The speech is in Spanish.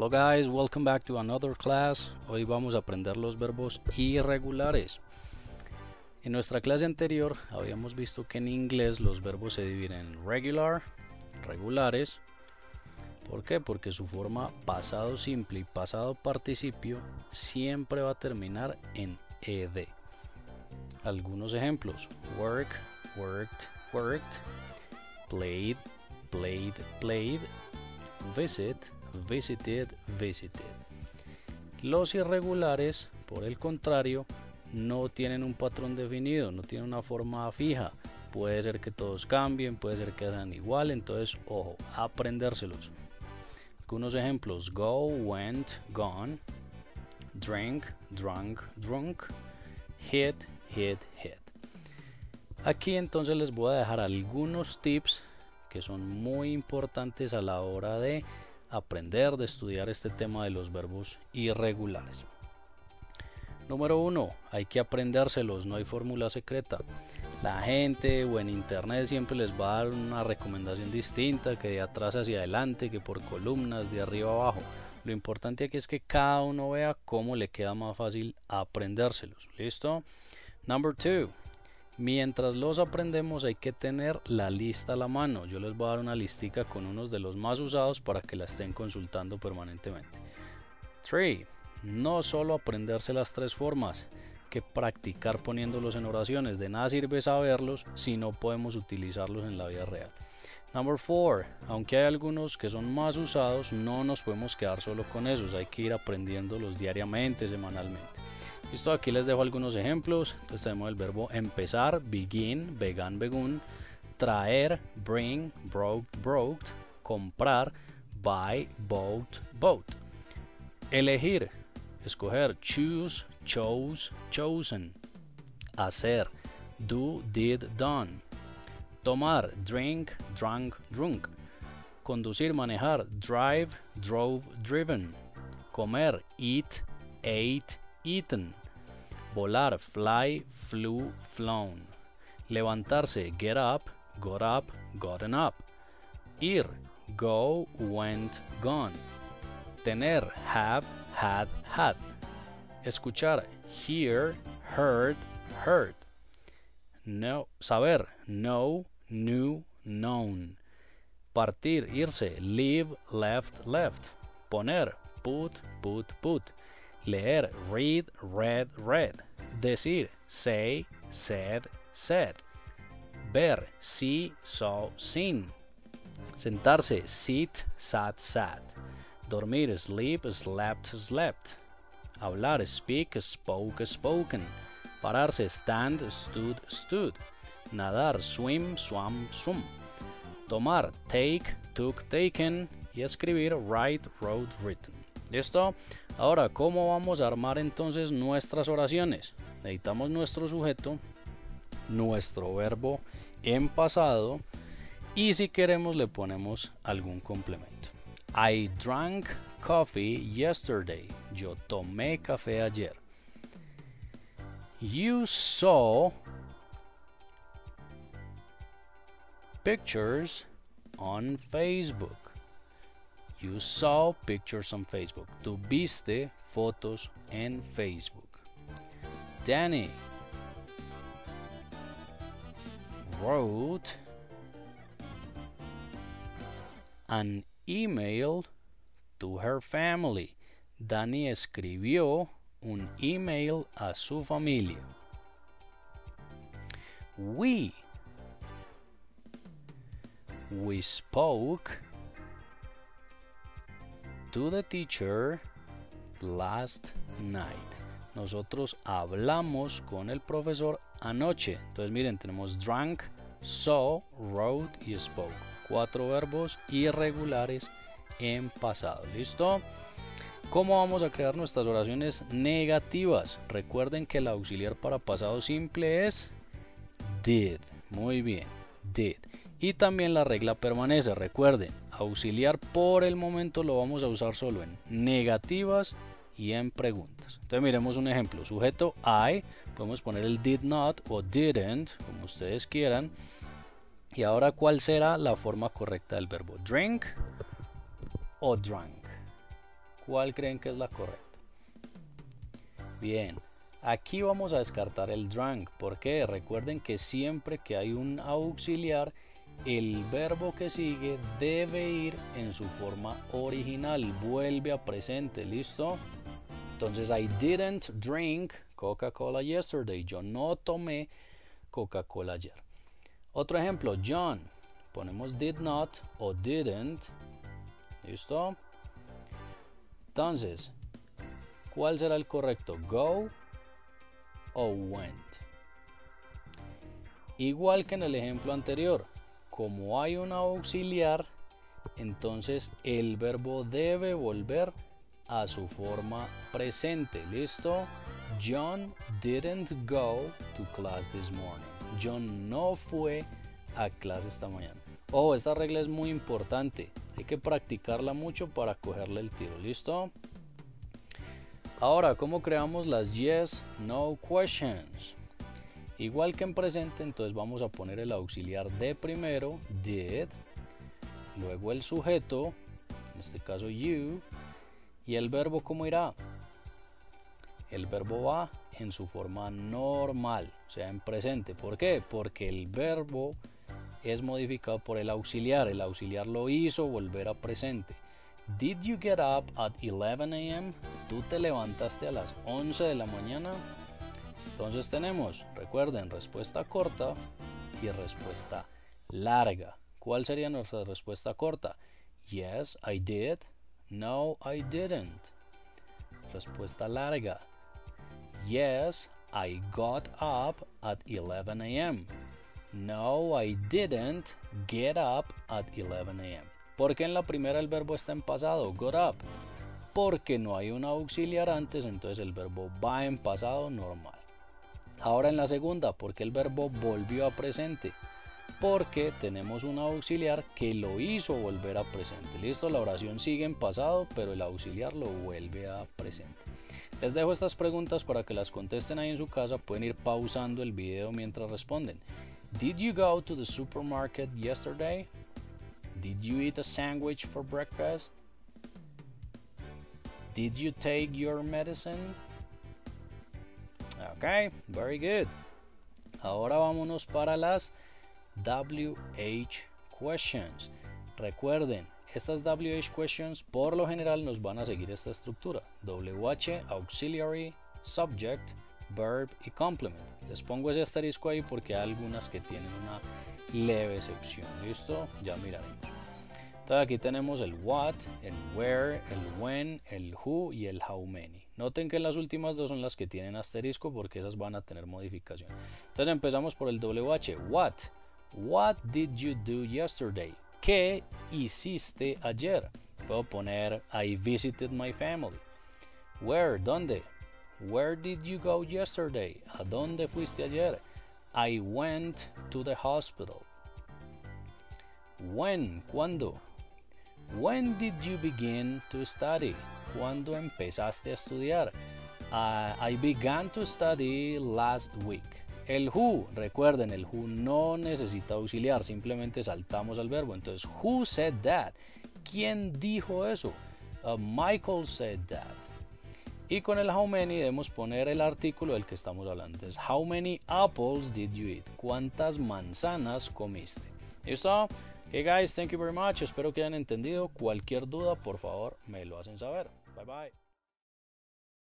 Hello guys, welcome back to another class. Hoy vamos a aprender los verbos irregulares. En nuestra clase anterior habíamos visto que en inglés los verbos se dividen en regular, regulares. ¿Por qué? Porque su forma pasado simple y pasado participio siempre va a terminar en ed. Algunos ejemplos: work, worked, worked, played, played, played, visit, visited, visited. Los irregulares, por el contrario, no tienen un patrón definido, no tienen una forma fija. Puede ser que todos cambien, puede ser que sean igual, entonces, ojo, aprendérselos. Algunos ejemplos: go, went, gone, drink, drunk, drunk, hit, hit, hit. Aquí entonces les voy a dejar algunos tips que son muy importantes a la hora de aprender, de estudiar este tema de los verbos irregulares. Número uno, hay que aprendérselos, no hay fórmula secreta. La gente o en internet siempre les va a dar una recomendación distinta, que de atrás hacia adelante, que por columnas, de arriba abajo. Lo importante aquí es que cada uno vea cómo le queda más fácil aprendérselos. ¿Listo? Number two, Mientras los aprendemos hay que tener la lista a la mano. Yo les voy a dar una listica con unos de los más usados para que la estén consultando permanentemente. 3. No solo aprenderse las tres formas, que practicar poniéndolos en oraciones. De nada sirve saberlos si no podemos utilizarlos en la vida real. Number 4. Aunque hay algunos que son más usados, no nos podemos quedar solo con esos. Hay que ir aprendiéndolos diariamente, semanalmente. Listo, aquí les dejo algunos ejemplos. Entonces tenemos el verbo empezar, begin, began, begun, traer, bring, broke, broke, comprar, buy, bought, bought. Elegir, escoger, choose, chose, chosen. Hacer, do, did, done. Tomar, drink, drunk, drunk. Conducir, manejar, drive, drove, driven. Comer, eat, ate, eaten. Volar, fly, flew, flown. Levantarse, get up, got up, gotten up. Ir, go, went, gone. Tener, have, had, had. Escuchar, hear, heard, heard. No, saber, know, knew, known. Partir, irse, leave, left, left. Poner, put, put, put. Leer, read, read, read. Decir, say, said, said. Ver, see, saw, seen. Sentarse, sit, sat, sat. Dormir, sleep, slept, slept. Hablar, speak, spoke, spoken. Pararse, stand, stood, stood. Nadar, swim, swam, swum. Tomar, take, took, taken. Y escribir, write, wrote, written. ¿Listo? Ahora, ¿cómo vamos a armar entonces nuestras oraciones? Necesitamos nuestro sujeto, nuestro verbo en pasado y si queremos le ponemos algún complemento. I drank coffee yesterday. Yo tomé café ayer. You saw pictures on Facebook. You saw pictures on Facebook. Tú viste fotos en Facebook. Danny wrote an email to her family. Danny escribió un email a su familia. We we spoke to the teacher last night. Nosotros hablamos con el profesor anoche. Entonces miren, tenemos drank, saw, wrote y spoke. Cuatro verbos irregulares en pasado. ¿Listo? ¿Cómo vamos a crear nuestras oraciones negativas? Recuerden que el auxiliar para pasado simple es did. Muy bien, did. Y también la regla permanece. Recuerden, auxiliar por el momento lo vamos a usar solo en negativas y en preguntas. Entonces miremos un ejemplo. Sujeto I, podemos poner el did not o didn't, como ustedes quieran. Y ahora, ¿cuál será la forma correcta del verbo? Drink o drunk. ¿Cuál creen que es la correcta? Bien, aquí vamos a descartar el drank. porque Recuerden que siempre que hay un auxiliar, el verbo que sigue debe ir en su forma original, vuelve a presente, ¿listo? Entonces, I didn't drink Coca-Cola yesterday. Yo no tomé Coca-Cola ayer. Otro ejemplo, John. Ponemos did not o didn't. ¿Listo? Entonces, ¿cuál será el correcto? Go o went. Igual que en el ejemplo anterior, como hay un auxiliar, entonces el verbo debe volver a su forma presente. ¿Listo? John didn't go to class this morning. John no fue a clase esta mañana. Oh, esta regla es muy importante. Hay que practicarla mucho para cogerle el tiro. ¿Listo? Ahora, ¿cómo creamos las yes, no questions? Igual que en presente, entonces vamos a poner el auxiliar de primero, did, luego el sujeto, en este caso you, y el verbo cómo irá. El verbo va en su forma normal, o sea, en presente. ¿Por qué? Porque el verbo es modificado por el auxiliar. El auxiliar lo hizo volver a presente. Did you get up at 11 a.m.? ¿Tú te levantaste a las 11 de la mañana? Entonces tenemos, recuerden, respuesta corta y respuesta larga. ¿Cuál sería nuestra respuesta corta? Yes, I did. No, I didn't. Respuesta larga. Yes, I got up at 11 a.m. No, I didn't get up at 11 a.m. ¿Por qué en la primera el verbo está en pasado? Got up. Porque no hay un auxiliar antes, entonces el verbo va en pasado normal. Ahora en la segunda, porque el verbo volvió a presente? Porque tenemos un auxiliar que lo hizo volver a presente. Listo, la oración sigue en pasado, pero el auxiliar lo vuelve a presente. Les dejo estas preguntas para que las contesten ahí en su casa. Pueden ir pausando el video mientras responden. Did you go to the supermarket yesterday? Did you eat a sandwich for breakfast? Did you take your medicine? Ok, very good. Ahora vámonos para las WH questions. Recuerden, estas WH questions por lo general nos van a seguir esta estructura. WH, auxiliary, subject, verb y complement. Les pongo ese asterisco ahí porque hay algunas que tienen una leve excepción. ¿Listo? Ya miraremos. Aquí tenemos el what, el where, el when, el who y el how many. Noten que las últimas dos son las que tienen asterisco porque esas van a tener modificación. Entonces empezamos por el WH. What? What did you do yesterday? ¿Qué hiciste ayer? Puedo poner I visited my family. Where? ¿Dónde? Where did you go yesterday? ¿A dónde fuiste ayer? I went to the hospital. When? ¿Cuándo? When did you begin to study? ¿Cuándo empezaste a estudiar? Uh, I began to study last week. El who, recuerden, el who no necesita auxiliar, simplemente saltamos al verbo. Entonces, who said that? ¿Quién dijo eso? Uh, Michael said that. Y con el how many debemos poner el artículo del que estamos hablando. Entonces, how many apples did you eat? ¿Cuántas manzanas comiste? ¿Listo? Hey guys, thank you very much. Espero que hayan entendido. Cualquier duda, por favor, me lo hacen saber. Bye bye.